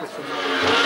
Obrigado.